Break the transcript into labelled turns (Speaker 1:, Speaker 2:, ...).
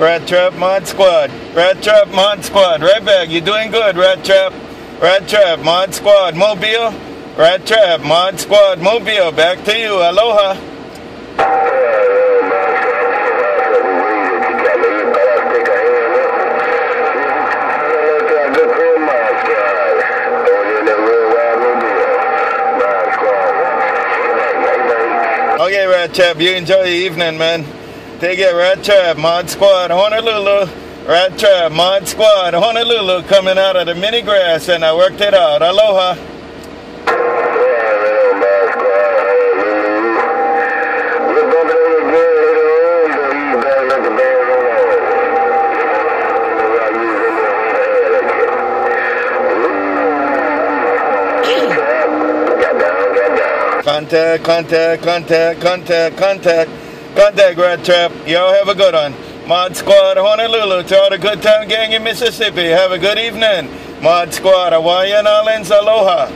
Speaker 1: Rat Trap Mod Squad. Rat Trap Mod Squad. Right back. You're doing good, Rat Trap. Rat Trap Mod Squad. Mobile. Rat Trap Mod Squad. Mobile. Back to you. Aloha. Okay, Rat Trap, you enjoy your evening, man. Take get Rat Trap, Mod Squad, Honolulu. Rat Trap, Mod Squad, Honolulu, coming out of the mini grass, and I worked it out. Aloha. Contact, contact, contact, contact, contact, contact, Rat Trap. Y'all have a good one. Mod Squad, Honolulu, to all the good time gang in Mississippi. Have a good evening. Mod Squad, Hawaiian Islands, aloha.